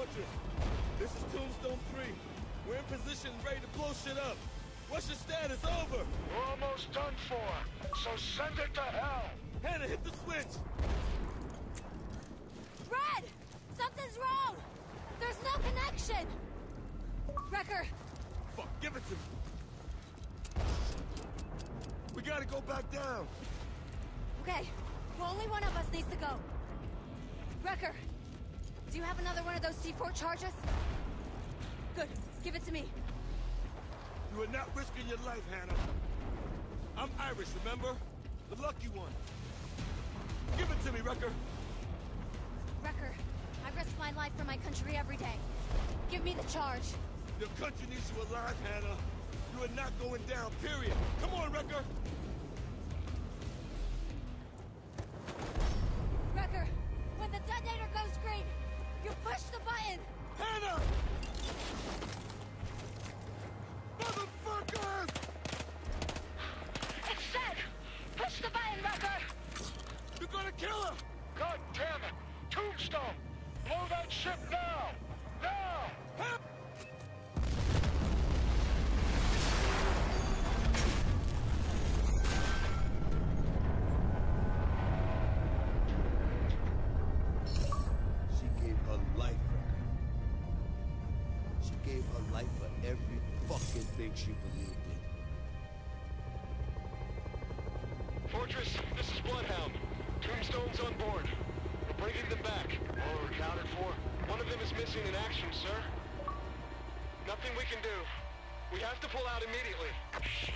Fortress, this is Tombstone 3. We're in position ready to blow shit up. What's your status? Over! We're almost done for, so send it to hell! Hannah, hit the switch! Red! Something's wrong! There's no connection! Recker! Fuck, give it to me! We gotta go back down! Okay, well, only one of us needs to go. Recker, do you have another one of those C4 charges? Good, give it to me. You are not risking your life, Hannah. I'm Irish, remember? The lucky one. Give it to me, Recker. Recker, I risk my life for my country every day. Give me the charge. Your country needs you alive, Hannah. You are not going down, period. Come on, Recker. You push the button! Hannah! Motherfuckers! It's set! Push the button, Recker! You're gonna kill her! God damn it! Tombstone! Blow that ship now! Every fucking thing she believed in. Fortress, this is Bloodhound. Tombstone's on board. We're bringing them back. All accounted for? One of them is missing in action, sir. Nothing we can do. We have to pull out immediately. Shit.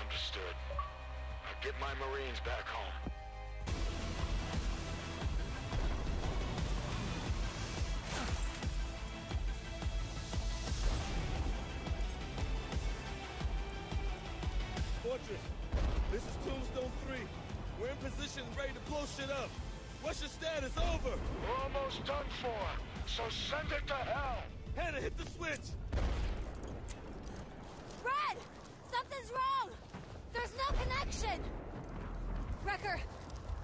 Understood. I'll get my Marines back home. Fortress, this is Tombstone 3. We're in position ready to blow shit up. What's your status? Over! We're almost done for, so send it to hell! Hannah, hit the switch! Red! Something's wrong! There's no connection! Recker,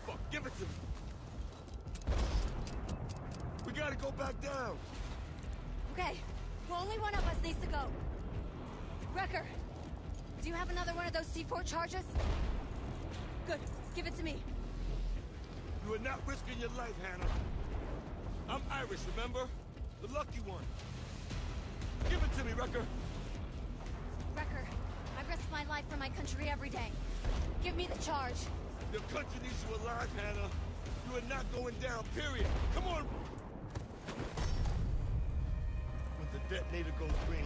Fuck, give it to me. We gotta go back down. okay, well, only one of us needs to go. Recker, do you have another one of those C4 charges? Good, give it to me. You are not risking your life, Hannah. I'm Irish, remember? The lucky one. Give it to me, Recker. Recker, I risk my life for my country every day. Give me the charge. Your country needs you alive, Hannah. You are not going down, period. Come on! When the detonator goes green,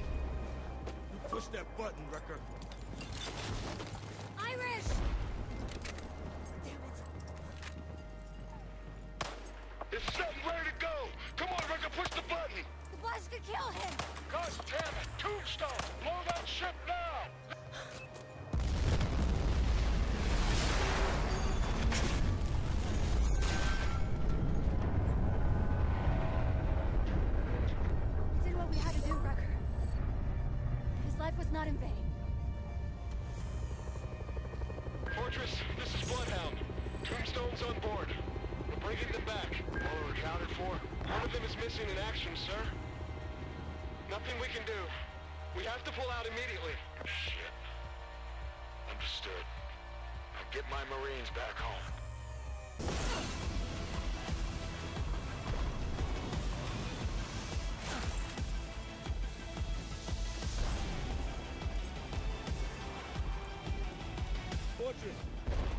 you push that button, Recker. Irish! Damn it. It's set ready to go! Come on, Recker, push the button! The blast could kill him! God damn it! Tombstone! Blow that ship now! Fortress, this is Bloodhound. Tombstone's on board. We're bringing them back. All accounted for? One of them is missing in action, sir. Nothing we can do. We have to pull out immediately. Shit. Understood. I'll get my Marines back home. Fortress,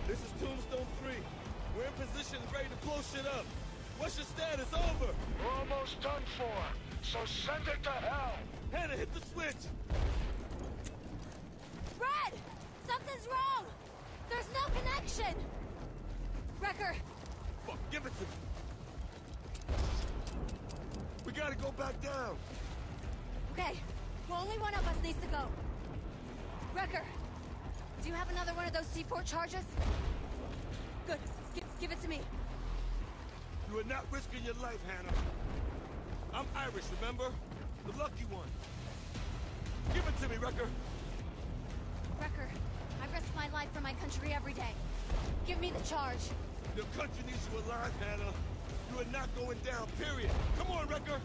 this is Tombstone 3. We're in position ready to blow shit up. What's your status? Over! We're almost done for, so send it to hell! Hannah, hit the switch! Red! Something's wrong! There's no connection! Recker, Fuck, give it to me. We gotta go back down. okay, well, only one of us needs to go. Recker, do you have another one of those C4 charges? Good, give, give it to me. You are not risking your life, Hannah. I'm Irish, remember? The lucky one. Give it to me, Recker. Recker, I risk my life for my country every day. Give me the charge. Your country needs you alive, Hannah. You are not going down, period. Come on, Recker.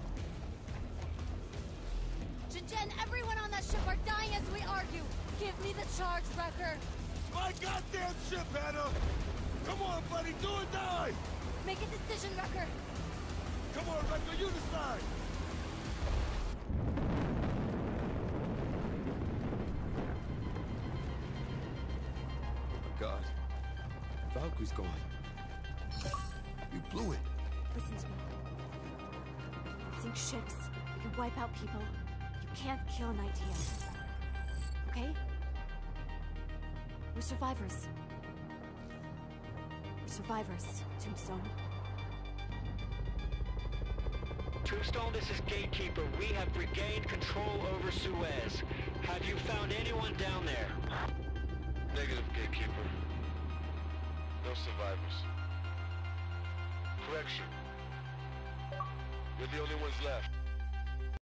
Jen, everyone on that ship are dying as we argue. Give me the charge, Recker. My goddamn ship, Hannah! Come on, buddy, do or die! Make a decision, Recker. Come on, Recker, you decide! God. Valkyrie's gone. You blew it. Listen to me. You can sink ships. You can wipe out people. You can't kill an idea. Okay? We're survivors. We're survivors, Tombstone. Tombstone, this is Gatekeeper. We have regained control over Suez. Have you found anyone down there? Negative, Gatekeeper. No survivors. Correction. We're the only ones left.